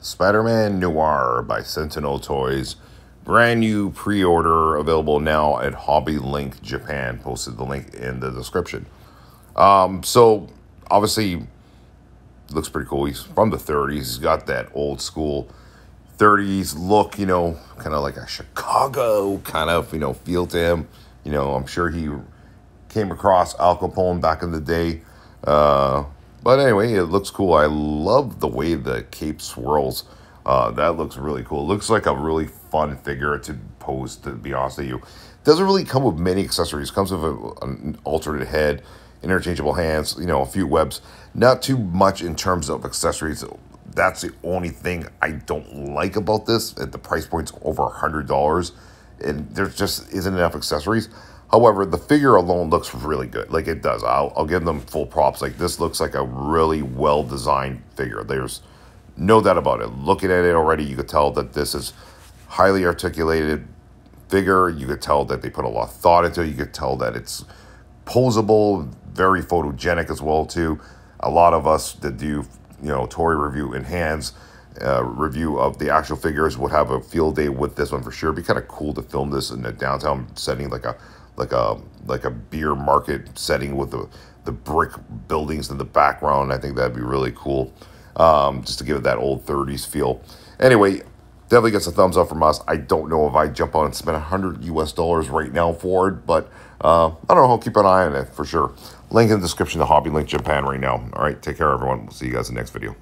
Spider-Man Noir by Sentinel Toys. Brand new pre-order available now at Hobby Link Japan. Posted the link in the description. Um, so obviously looks pretty cool. He's from the 30s. He's got that old school 30s look, you know, kind of like a Chicago kind of, you know, feel to him. You know, I'm sure he came across Al Capone back in the day. Uh, but anyway, it looks cool. I love the way the cape swirls. Uh, that looks really cool. It looks like a really fun figure to pose, to be honest with you. Doesn't really come with many accessories. Comes with a, an alternate head, interchangeable hands, you know, a few webs. Not too much in terms of accessories. That's the only thing I don't like about this. At the price point's over a $100, and there just isn't enough accessories. However, the figure alone looks really good. Like it does. I'll, I'll give them full props. Like this looks like a really well designed figure. There's no doubt about it. Looking at it already, you could tell that this is highly articulated figure. You could tell that they put a lot of thought into it. You could tell that it's posable, very photogenic as well too. A lot of us that do, you know, toy review in hands, uh, review of the actual figures would have a field day with this one for sure. It'd be kind of cool to film this in a downtown setting, like a like a like a beer market setting with the the brick buildings in the background. I think that'd be really cool, um, just to give it that old 30s feel. Anyway, definitely gets a thumbs up from us. I don't know if I jump on and spend 100 US dollars right now for it, but uh, I don't know. I'll keep an eye on it for sure. Link in the description to Hobby Link Japan right now. All right, take care, everyone. We'll see you guys in the next video.